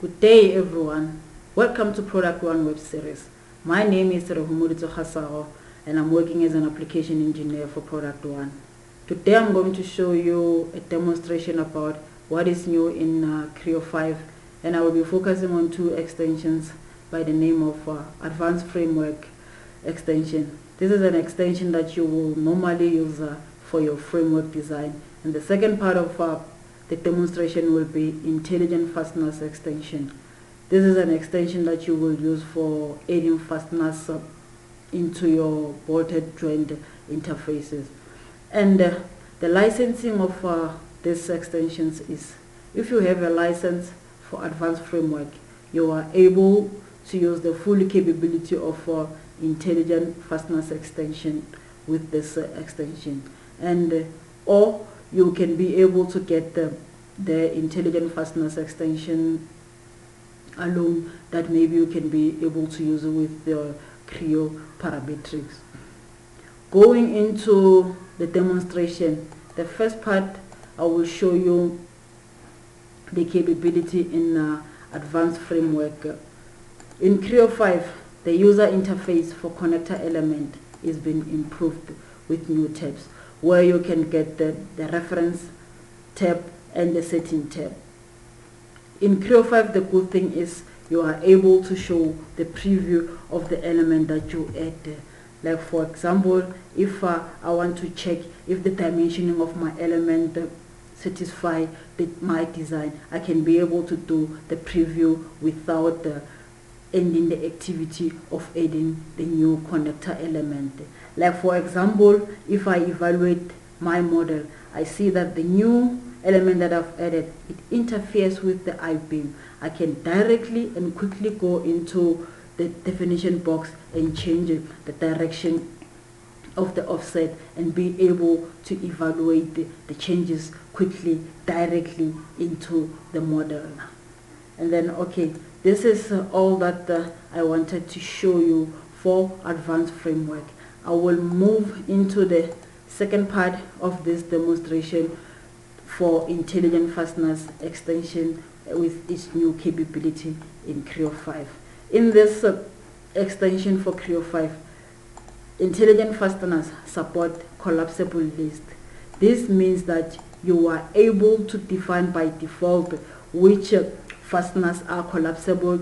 Good day everyone. Welcome to Product One web series. My name is Rehumudito Khasaro and I'm working as an application engineer for Product One. Today I'm going to show you a demonstration about what is new in uh, Creo 5 and I will be focusing on two extensions by the name of uh, Advanced Framework extension. This is an extension that you will normally use uh, for your framework design and the second part of uh, the demonstration will be Intelligent Fasteners extension. This is an extension that you will use for adding fasteners into your bolted joint interfaces. And uh, the licensing of uh, these extensions is if you have a license for advanced framework, you are able to use the full capability of uh, intelligent fasteners extension with this uh, extension. And uh, or you can be able to get the, the intelligent fasteners extension alone that maybe you can be able to use with the Creo parametrics. Going into the demonstration, the first part I will show you the capability in uh, advanced framework. In Creo 5, the user interface for connector element is being improved with new tabs where you can get the, the reference tab and the setting tab. In Creo 5 the good thing is you are able to show the preview of the element that you add. Like for example, if uh, I want to check if the dimensioning of my element uh, satisfy the, my design, I can be able to do the preview without uh, ending the activity of adding the new connector element. Like for example, if I evaluate my model, I see that the new element that I've added, it interferes with the I-beam. I can directly and quickly go into the definition box and change the direction of the offset and be able to evaluate the changes quickly directly into the model and then okay this is all that uh, I wanted to show you for advanced framework I will move into the second part of this demonstration for intelligent fasteners extension with its new capability in Creo 5. In this uh, extension for Creo 5, intelligent fasteners support collapsible list. This means that you are able to define by default which uh, fasteners are collapsible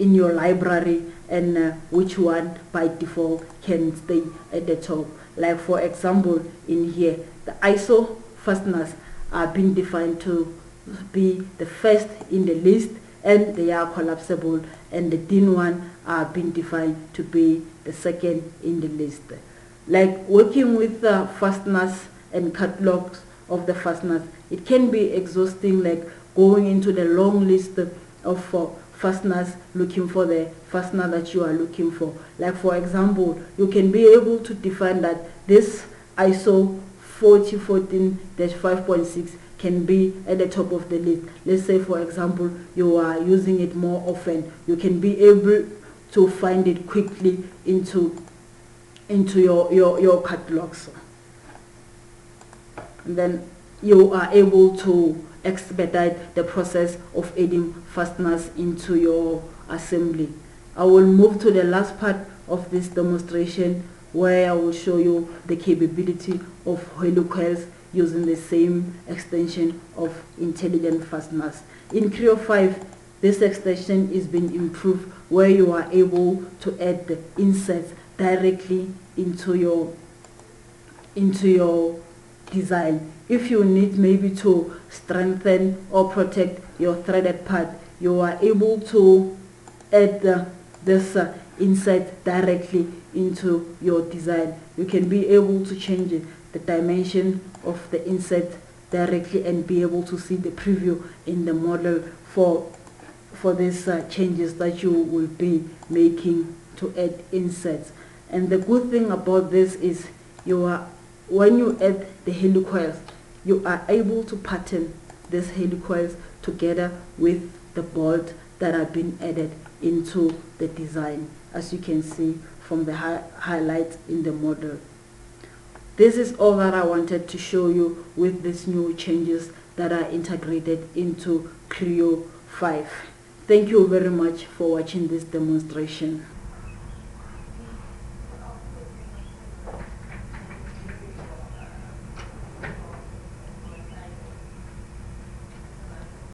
in your library and uh, which one by default can stay at the top. Like for example, in here, the ISO fasteners are being defined to be the first in the list and they are collapsible and the DIN one are being defined to be the second in the list. Like working with the fasteners and catalogs of the fasteners, it can be exhausting like going into the long list of uh, fasteners looking for the fastener that you are looking for. Like for example, you can be able to define that this ISO 4014-5.6 can be at the top of the list. Let's say for example, you are using it more often. You can be able to find it quickly into into your, your, your catalogs. And then you are able to expedite the process of adding fasteners into your assembly. I will move to the last part of this demonstration where I will show you the capability of helicoils using the same extension of intelligent fasteners. In Creo 5, this extension is being improved where you are able to add the inserts directly into your into your design. If you need maybe to strengthen or protect your threaded part, you are able to add uh, this uh, directly into your design. You can be able to change the dimension of the insert directly and be able to see the preview in the model for for these uh, changes that you will be making to add inserts. And the good thing about this is you are when you add the helicoils, you are able to pattern these helicoils together with the bolt that have been added into the design as you can see from the hi highlights in the model. This is all that I wanted to show you with these new changes that are integrated into Creo 5. Thank you very much for watching this demonstration.